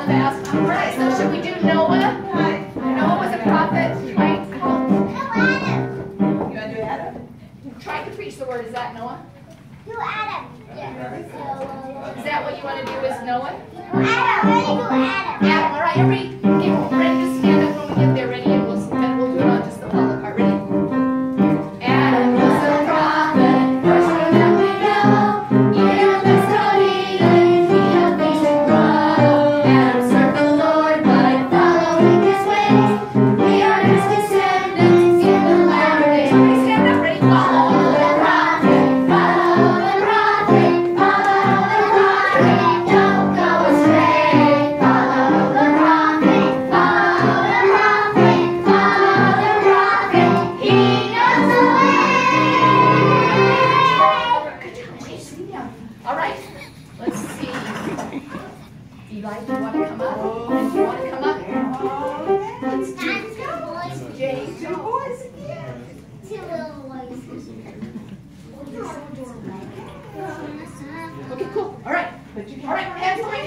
the vast. All right, so should we do Noah? Noah was a prophet, right? You wanna do Adam? Try to preach the word. Is that Noah? Do Adam. Is that what you want to do? Is Noah? Adam, ready to Adam. All right. Let's see. Eli, do you want to come up? Do you want to come up? Let's do That's two boys. Jay. Two boys. Two little boys. Okay, cool. All right. All right, hands behind